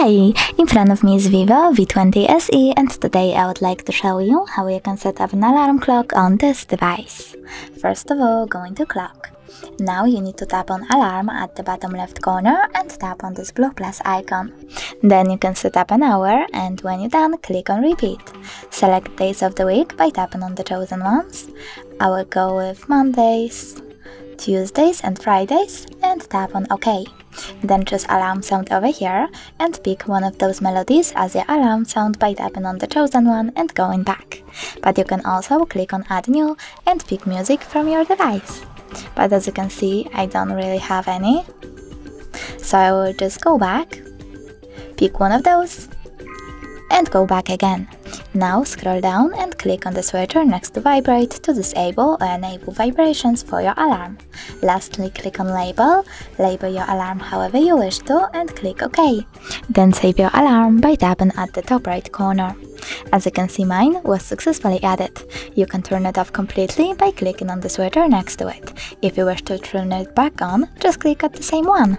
Hi! In front of me is Vivo V20 SE and today I would like to show you how you can set up an alarm clock on this device. First of all, go into clock. Now you need to tap on alarm at the bottom left corner and tap on this blue plus icon. Then you can set up an hour and when you're done, click on repeat. Select days of the week by tapping on the chosen ones. I will go with Mondays, Tuesdays and Fridays and tap on OK. Then choose alarm sound over here and pick one of those melodies as your alarm sound by tapping on the chosen one and going back. But you can also click on add new and pick music from your device. But as you can see, I don't really have any. So I will just go back, pick one of those and go back again. Now scroll down and click on the switcher next to vibrate to disable or enable vibrations for your alarm. Lastly, click on label, label your alarm however you wish to and click OK. Then save your alarm by tapping at the top right corner. As you can see mine was successfully added. You can turn it off completely by clicking on the switcher next to it. If you wish to turn it back on, just click at the same one.